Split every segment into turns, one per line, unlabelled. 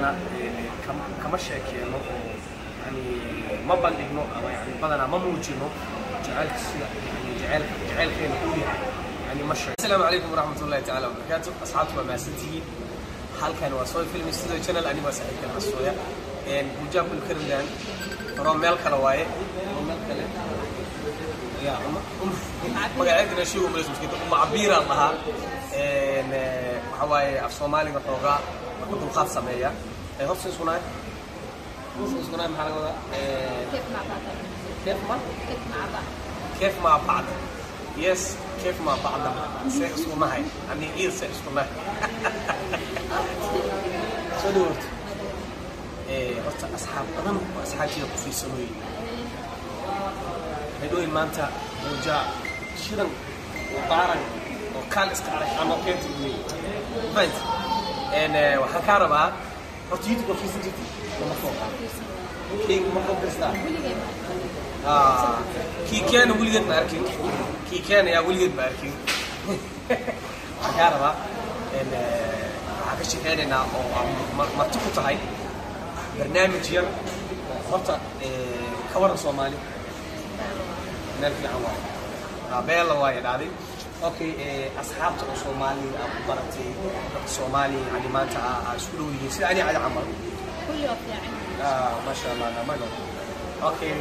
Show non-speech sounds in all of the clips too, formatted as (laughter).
إيه، يعني يعني يعني السلام عليكم ورحمة الله تعالى وبركاته. أصحابكم مع ستي حال كان وصوي فيلم ستوديو شانل أني بس أحكي عن الصويا إن مجاب الكرم دان رومال كلاواي رومال كلا يا أم أم ما قاعد أنا شو أم ليش مسكتة أم عبيرة الله. إيه، إن حواي أفصومالي وحوقا dulqaad sameeya horta iskunaay iskunaay maxaa laga wadaa
كيف بعض
كيف ما
كيف مع بعض
كيف مع بعض يس كيف مع بعض سي اسكناhay ani iyo se iskunahay soo dhawaarto horta asxaab badan oo asxaabtiida ku fiirsanooyin hedhooyin maanta muujaa shidan oo baaran oo kaan iska arag ama keenta uweyn fahant waxaan kaa rabaa horta youtube waa fiirsan jirtay lama fooqa keyga ma fooq kastaa Ah, kii keena weligeed ma arkin kii keena yaa weligeed ma arkin waxaan kaa rabaa waxaan ka shaqeynaynaa oo marti ku tahay barnaamij yar horta eh, ka waran soomaali meel fiican waaye beela waaye dhacday okay asxaabta oo soomaaliga aad ku baratay dadka soomaaliya yani maanta aa aa isku dhow yihiin sida ani cadi camal
كل يوم يعني.
آه ما شاء الله أنا ما أقول أوكي.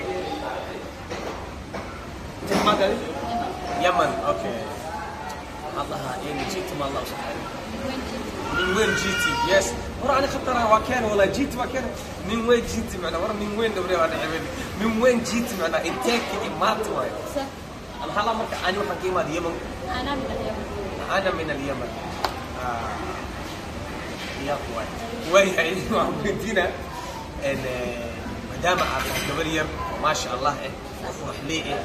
أنت ما قال يمن أوكي. الله إيه جيت ما الله سبحانه.
وين جيت؟
من وين جيتي يس ورا أنا خطرها وكان ولا جيت وكان. من وين جيتي معنا ورا من وين دوري؟ أنا عبادي من وين جيتي معنا أنت كي ما تواي
صح.
أنا هلا مرك أنا وحكي ما اليمن.
أنا من اليمن.
أنا من اليمن. آه. يا واي واي هاي وعمدينا إن مدام عارف قبل ير ما شاء الله إيه وفرح لي إيه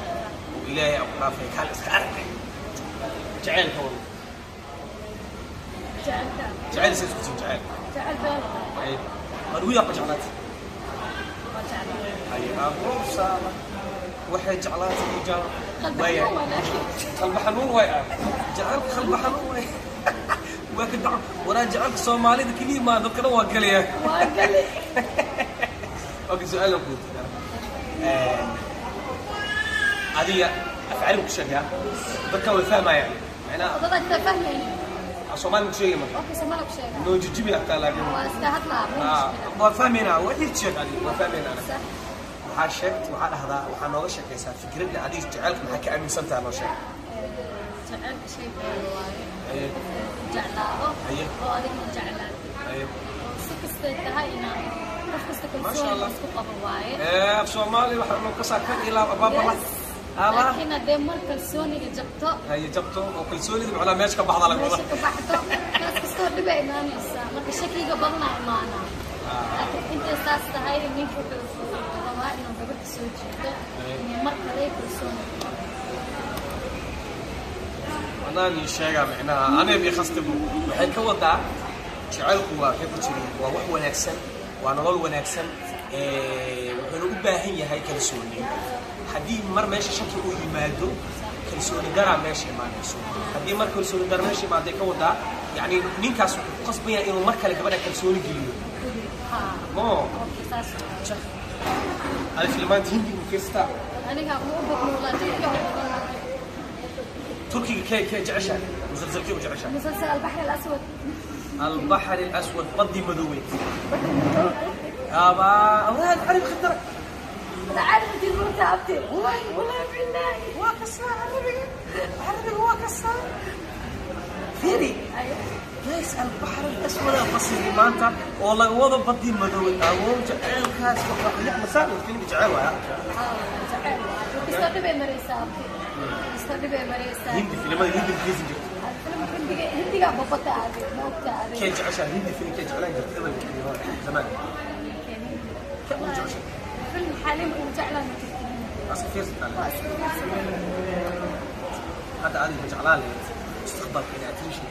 وإلهي أبو رافع كان اسكارك جعل هون
جعل
جعل سيسكتين جعل.
جعل بالغ
أي مروية بجعلات
وجعل
أي أبو سالة وحي جعلات وجعل
قلب
واي
حنون
واي جعلك قلب حنون وكنت وأنا جعلك صومالي ذكي ما ذكره وقليه
وقال (laughs)
أوكي سؤال أقول هذه افعال مكشفه بركه والفهمه يعني معناها
ضدك تفهمين
الصومال مكشفه ما
أوكي سمعك شيء.
انه جيبي
واستهت لا مو
آه شيء يعني وفهمنا أنا
صح.
حاشي وحال هذا وحال هذا الشيء كيسان فكرة اللي عديد جعلك من حكي أمي سنتها
ما شيء جعلك
شيء
بالواي
أيوه.
جعلاء أيوه.
أيوه.
إيه وقالك من جعلاء
إيه وصفستها
هاي
نعم
وصفستها كل
سوني وصفتها بالواي إيه بسو مالي وحرمو كساكا إلى بابا الله
لكن ديمر كالسوني اللي جبته.
هاي جبته وكالسوني دي معلا ميشك
بحضة
لك
ميشك بحضة كاس بسكور دي بعيناني الساعة لك الشكل يقبلنا عمانا intay saas tahay ninka wuxuu rabaa inuu gabadha soo jiito mar kale kalsooni
anaan ii sheegaa micnaha aneeb iyo khastibu waxay ka wadaa jacaylku waa ka ku jiri waa wax wanaagsan waa nolol wanaagsan wuxuuna u baahan yahay kalsooni. Haddii mar meesha shaki uu yimaado kalsooni daraa meesha imaanayso haddii mar kalsooni dara meesha imaaday ka wadaa yacni ninkaas wuxuu ku qasban yahay inuu mar kale gabadha kalsooni geliyo
saas
ada filmaanta hindigu fiirstaa
aniga ma u badnuulaa jirka
turkiga kee kee jeceshahay musalsalkee u jeceshahay
مسلسل البحر الاسود
البحر الاسود بدي مدوي ابا هذا عارف خطرك
تعال انت مرتبتي والله والله بالله
وكسر عربي عربي وكسر فيري ليس البحر الأسود القصير ما انت والله وضع بدي مدوي أو جعل كاس وقع مساء الفيلم جعل
آه تعال استخدمي مريسا. استخدمي مريسا.
هندي فيلم هندي انجليزي جبت
الفيلم هندي. هندي قاعد ببطأ عادي. ما عادي.
كيف عشان هندي فيلم كيف جعلان جبت قبل زمان.
الفيلم حاليا تفكيرين
أصلا فيرس هذا هذه جعلان استخبار كذا اتنشن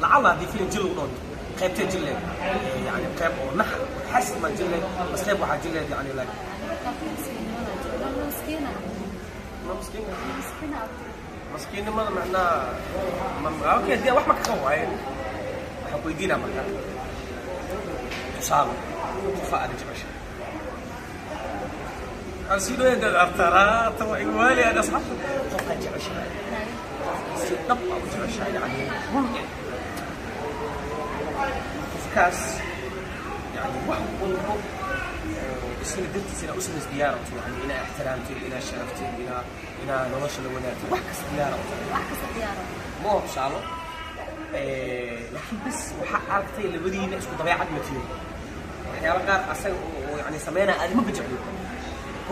لعل هذه فيلم جل ونود قيبتين جلد يعني قيب ونحر حس ما جلد بس قيب واحد جلد يعني لك.
مسكينة
ما مسكين
مسكينة
مسكين ما معناه ما- أوكي دي واحد ما كخوا يعني waxaan ku weydiinaa marka tusaale qofa jeceshahay أرسلوا يد الأرترات وإقوالي أنا أصحاب قفها جعشها نبقى جعشها يعني ممكن كاس يعني واحد قلبه اسم دلتي سنة أسم زيارته يعني إلى احترامتي إلى شرفتي إلى إلى نوش الولاد وحكس
wax kasta diyaaro
مو إن شاء الله. إيه لكن بس وحق عرفتي اللي بدي اسكو طبيعة متيو waxyaalo qaar asaga oo yani sameynaa aad ma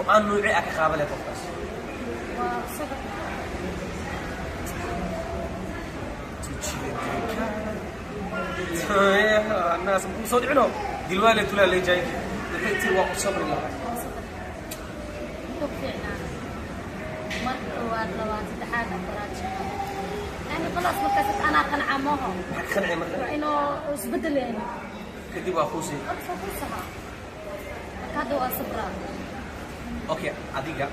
كأنه يعي
أكخابله فقط.
الناس
مو صدق عنه دلوقتي تقول لي جاي بيتي واقف صبر الله. مرتو واد
لواد تحاد أنا خلاص
مكتسب أنا قنعة
مهم. خلعي مرتو.
إنه بدلين. كذي واقوسي. أقصى فرصها. كذا
واصبره. Adiga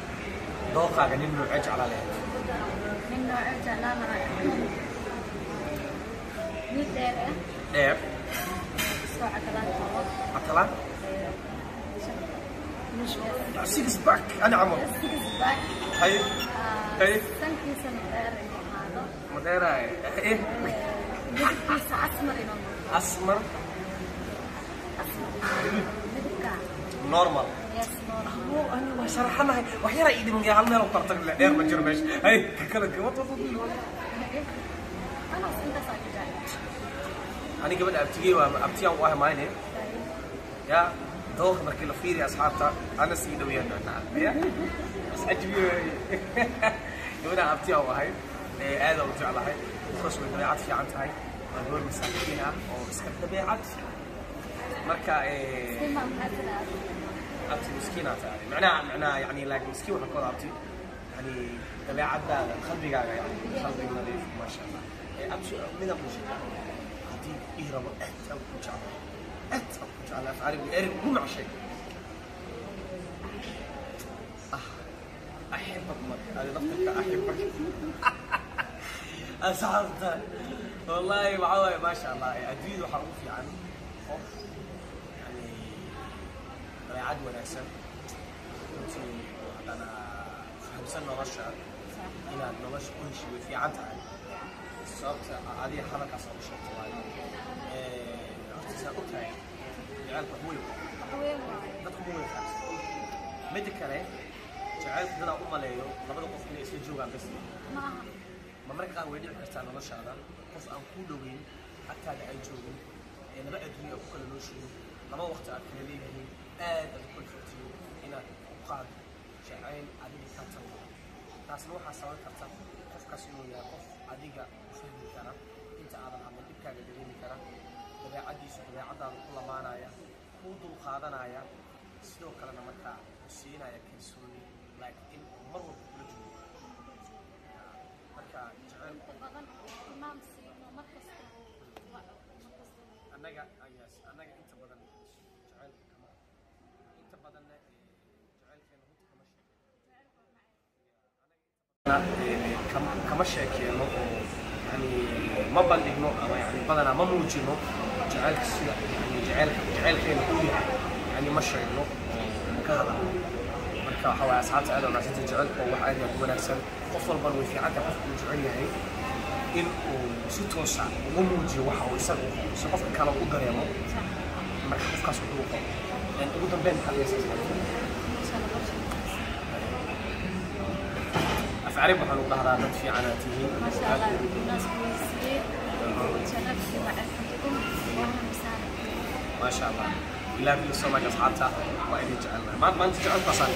nin jeclaa leeyahay
nin mid dheer ah
dheer
qabo
six back ana camal
six back
hay hay
inuu ahaado
ma dheeraay eh
midabkiisa asmar inuu noqdo
asmar نورمال أنا قبل ابتدي ابتدي اول واحد معي يا دوخ مرك الفيري يا
اصحابتا أنا سيد ويا
أنا بس أجي يا ابتدي اول واحد هذا وجع على هاي خش من بيعات في عند هاي أقول مساكين أو بس حتى بيعات مركا إيه. أبتي مسكينة تاري معناها معناه يعني لايك مسكين حكول أبتي. يعني تبع عدا خبي قاعد يعني. خبي نظيف
ما
شاء الله. إيه أبتي من أبو شجاع أبتي إهرام أت أبو شجاع أت أبو شجاع على تعرف إير مو مع شيء. آه، أحبك مرة. أنا نفسك أحبك. (laughs) أسعدك والله معوي ما شاء الله. إيه، أديله وحروف يعني خوف ميعاد وناسب كنتي أنا حبسنا رشا إلى نوش كل شيء في عدها صارت هذه حركة صارت آه، شرط يعني. وايد عرفت ساقطها
يعني. جعلت
أبوي أبوي أبوي أبوي أبوي ميديكالي جعلت هنا ام ليو لابد قف لي اسمي جوغان بس.
ما
مرك قال ويدي عكرت على رشا هذا. قف ان كودوين حتى لعي جوغان يعني بعد هي كل نوشي لما وقت اكل لي هي aad aad kula fogtihiin inaad u qaado jacayl adiga ka tago taasna waxaa sababi karta qofkaas inuu yahay qof adiga fahmi kara inta aadan hadlin dhibkaaga dareemi kara dabeecaddiisu dabeecadaada ku lamaanaya kuu dul qaadanaya sidoo kalena markaa ku siinaya kalsooni laakiin mar walba kula joogo marka jacayl
انت بغن امام سينو مركز
annaga ayaas annaga inta badan jacaylka kama inta badanna ee, jacaylkeena runta kama sheekeyno uu yahay yani ma sheegno oo ka hadalno marka waxa waaye asxaabta aad wanaagsan jacaylka waa wax aad iyo aad u wanaagsan qof walbana way fiican tahay qofka uu jecel yahay in uu si toosa ugu muujiyo waxa uu isaga si qofka kale u dareemo marka qofkaas wuxuu qabo Een, ugu dambeyn maxaa laga تعرف واحد الله راه هذا
ما شاء الله الناس كويسين. وتشرفت بمعرفتكم وهم مساعدين
ما شاء الله. بالله في السماء قصعتها. وان يجعلنا ما أنت تعرف أصلا